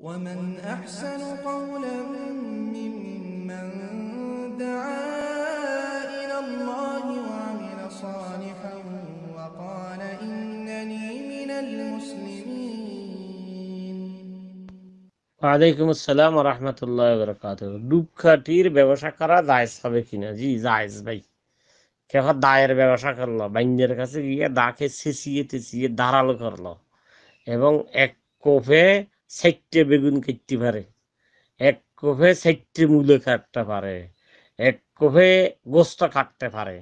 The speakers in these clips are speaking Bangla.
ومن أحسن قولا ممن دعا إلى الله وعمل صالحا وقال إنني من المسلمين ওয়ালাইকুম আসসালাম রহমতুল্লাহ বরকাত ডুবখাটির ব্যবসা করা জায়েজ হবে কিনা জি জায়েজ ভাই কেহ দায়ের ব্যবসা করলো বাইন্যের কাছে গিয়ে দাকে ছেঁচিয়ে টেঁচিয়ে ধারালো করলো এবং এক কোফে সাইটে বেগুন কাটতে পারে। এক কোফে সাইটে মূলে কাটতে পারে। এক কোফে গোস্ত কাটতে পারে।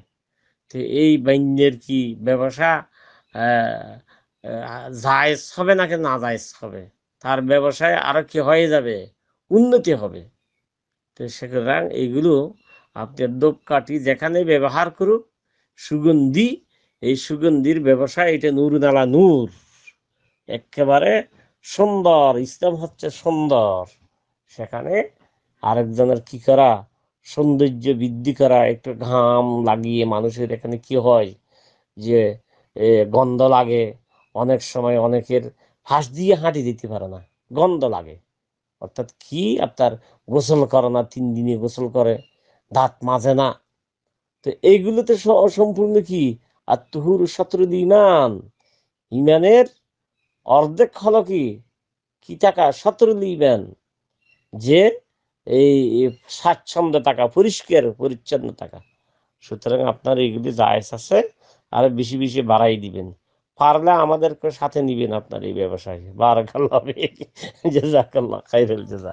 তো এই বাইন্যের কি ব্যবসা? জায়েজ হবে নাকি না জায়েজ হবে? তার ব্যবসায় আরও কি হয়ে যাবে? উন্নতি হবে। তো সুতরাং এগুলো আপনার দোপকাঠি যেখানে ব্যবহার করুক, সুগন্ধি, এই সুগন্ধির ব্যবসা এটা নূর নুরুনালা নূর। একেবারে সুন্দর, ইসলাম হচ্ছে সুন্দর। সেখানে আরেকজনের কি করা? সৌন্দর্য বৃদ্ধি করা, একটু ঘাম লাগিয়ে মানুষের এখানে কি হয়? যে গন্ধ লাগে। অনেক সময় অনেকের ফাঁস দিয়ে হাঁটি দিতে পারে না, গন্ধ লাগে। অর্থাৎ কি? আপনার গোসল করে না, তিন দিনে গোসল করে, দাঁত মাজে না। তো এইগুলোতে সম্পূর্ণ কি? আর তুহুর শত্রুল ইমান। ইমানের অর্ধেক হলো কি? কি টাকা? শত্রু নিবেন যে এই স্বাচ্ছন্দ্য টাকা, পরিষ্কার, পরিচ্ছন্ন টাকা। সুতরাং আপনার এইগুলি জায়েজ আছে, আর বেশি বেশি বাড়াই দিবেন। পারলে আমাদেরকে সাথে নিবেন আপনার এই ব্যবসায়। বারাকাল্লাহ জাজাকাল্লাহ খাইরুল জাজা